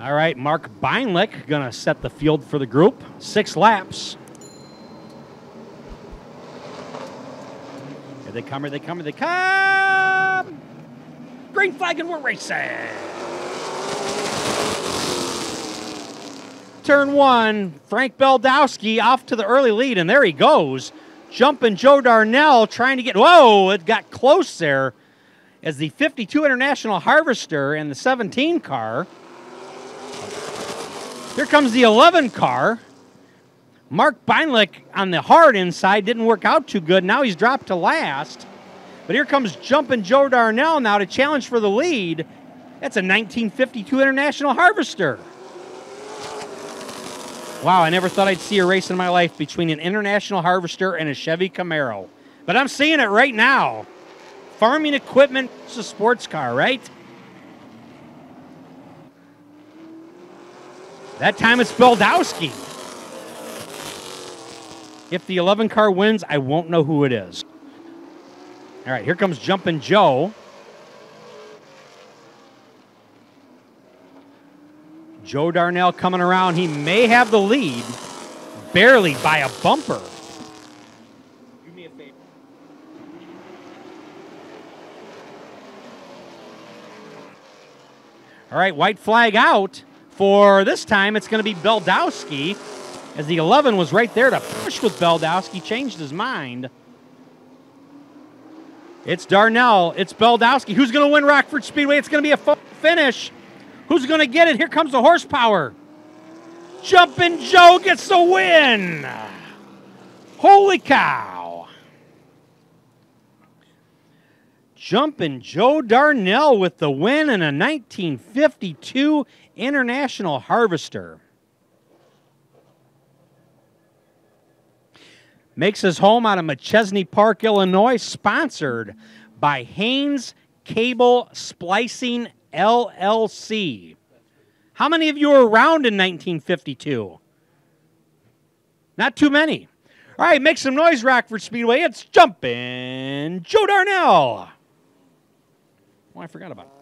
All right, Mark Beinlich going to set the field for the group. Six laps. Here they come, here they come, here they come. Green flag and we're racing. Turn one, Frank Beldowski off to the early lead, and there he goes. Jumping Joe Darnell trying to get, whoa, it got close there as the 52 International Harvester and the 17 car. Here comes the 11 car. Mark Beinlich on the hard inside didn't work out too good. Now he's dropped to last. But here comes jumping Joe Darnell now to challenge for the lead. That's a 1952 International Harvester. Wow, I never thought I'd see a race in my life between an International Harvester and a Chevy Camaro. But I'm seeing it right now. Farming equipment is a sports car, right? That time it's Beldowski. If the 11 car wins, I won't know who it is. All right, here comes Jumpin' Joe. Joe Darnell coming around. He may have the lead, barely by a bumper. Do me a favor. All right, white flag out for this time. It's going to be Beldowski, as the 11 was right there to push with Beldowski, changed his mind. It's Darnell. It's Beldowski. Who's going to win Rockford Speedway? It's going to be a finish. Who's going to get it? Here comes the horsepower. Jumpin' Joe gets the win. Holy cow. Jumpin' Joe Darnell with the win in a 1952 International Harvester. Makes his home out of Machesney Park, Illinois, sponsored by Haynes Cable Splicing LLC. How many of you were around in 1952? Not too many. All right, make some noise, Rockford Speedway. It's jumping Joe Darnell. I forgot about it.